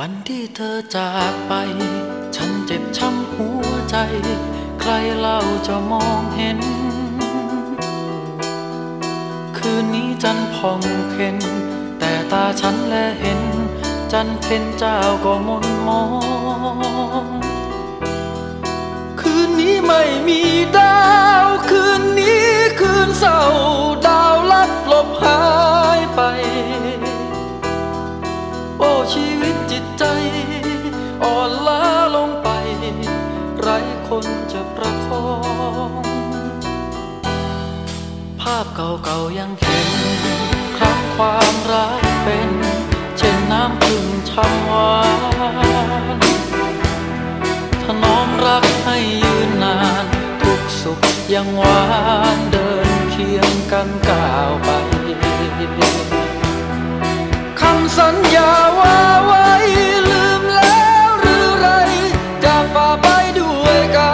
วันที่เธอจากไป ฉันเจ็บช้ำหัวใจ ใครเล่าจะมองเห็น คืนนี้จันพองเพ็ญแต่ตาฉันแลเห็น จันเพ็ญเจ้าก็มนมอง คืนนี้ไม่มีด อ้ชีวิตจิตใจ อ่อนล้าลงไป ไร้คนจะประคอง ภาพเก่าๆยังเห็น ครั้งความรักเป็น เช่นน้ำพึ่งช่ำหวานถนอมรักให้ยืนนาน ทุกสุขยังหวานเดินเคียงกันก้าวไป สัญญาว่าไว้ลืมแล้วหรือไรจะฝ่าไปด้วยกั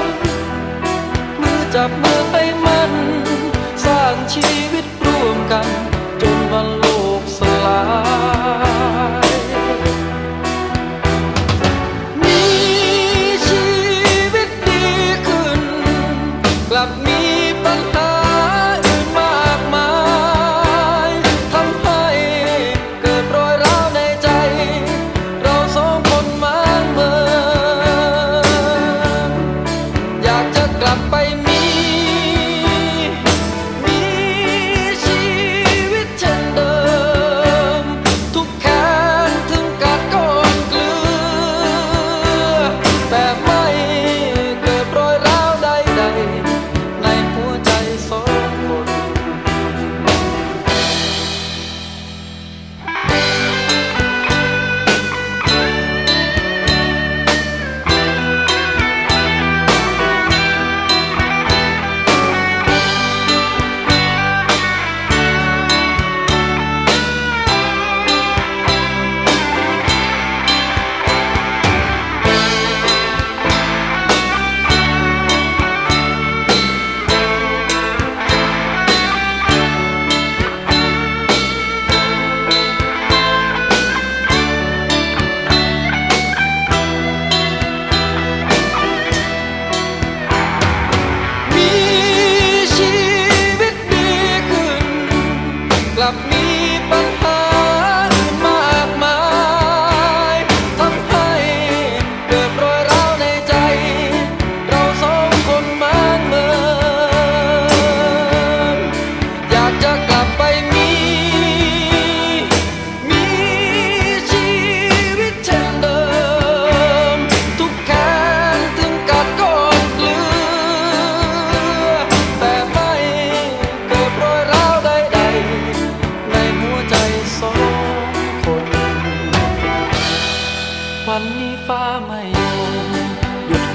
นมือจับมือให้มันสร้างชีวิตร่วมกัน จนวันโลกสลายมีชีวิตดีขึ้น กลับมีปัญหา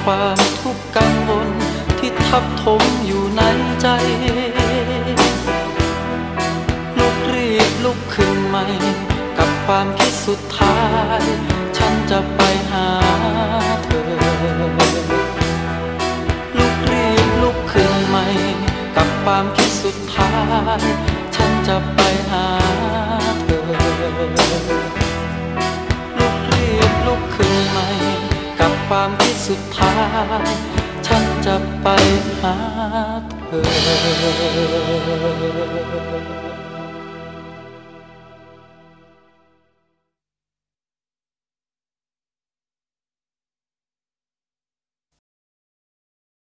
ความทุกข์กังวลที่ทับถมอยู่ในใจ ลุกรีบลุกขึ้นใหม่ กับความคิดสุดท้าย ฉันจะไปหาเธอ ลุกรีบลุกขึ้นใหม่ กับความคิดสุดท้าย สุดท้าย ฉันจะไปหาเธอ